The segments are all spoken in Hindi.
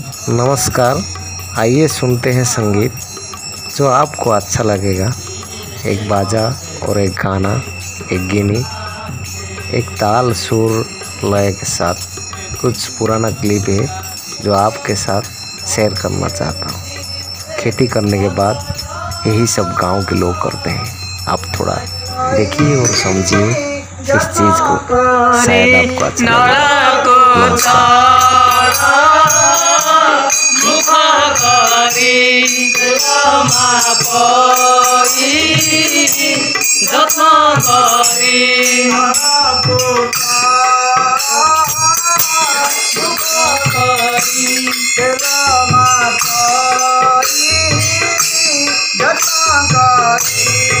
नमस्कार, आइए सुनते हैं संगीत, जो आपको अच्छा लगेगा। एक बाजा और एक गाना, एक गिनी, एक ताल सुर लय के साथ। कुछ पुराना क्लिप है, जो आपके साथ शेयर करना चाहता हूँ। खेती करने के बाद यही सब गाँव के लोग करते हैं। आप थोड़ा देखिए और समझिए इस चीज़ को। शायद आपको अच्छा लगे। যত্ন করি আসিছু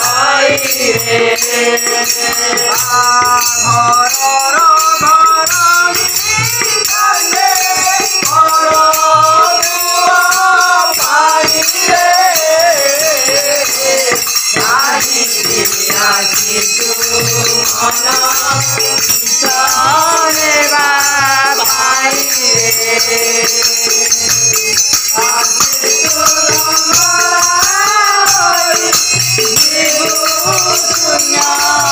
भाई रे। दुनिया।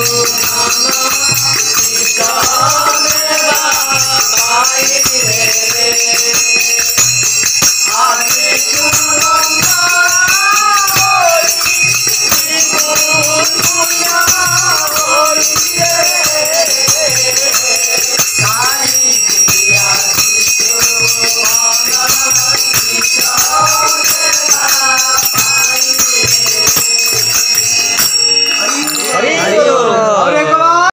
मेरा भाई है